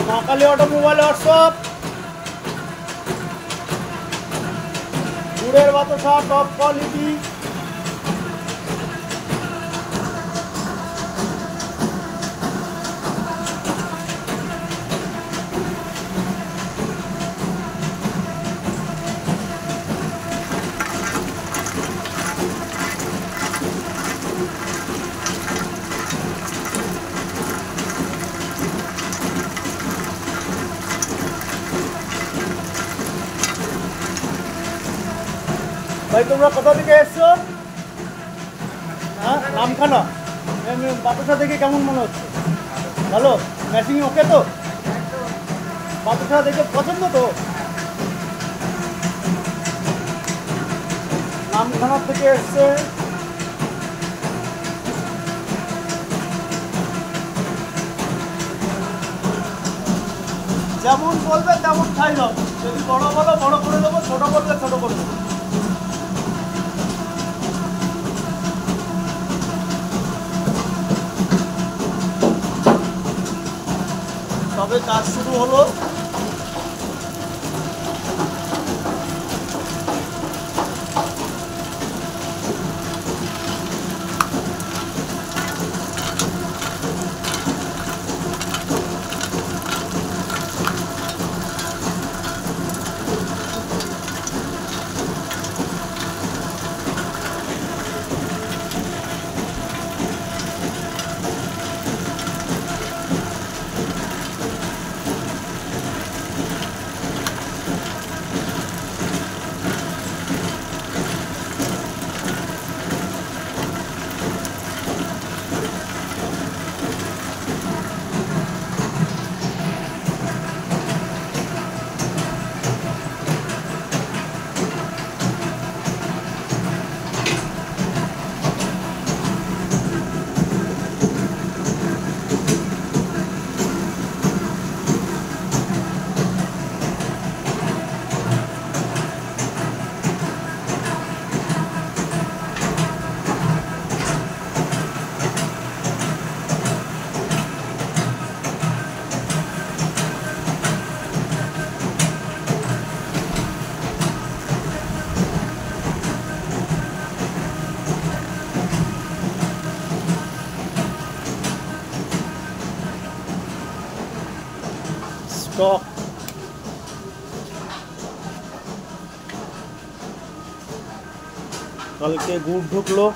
Mahakali automobile workshop দূরের বাতাসা top quality ভাই, তোমরা কোথা থেকে এসছো? হ্যাঁ নামখানা। বাতাসা দেখে কেমন মনে হচ্ছে? ভালো? ম্যাচিং ওকে তো? বাতাসা দেখে পছন্দ তো? নামখানা থেকে এসছে। যেমন বলবে তেমন খাই দাও যদি বড় বলো, বড় করে দেবো, ছোট বললে ছোট করে দেবো। তবে কাজ শুরু হলো। স্টক কালকে গুড় ঢুকলো।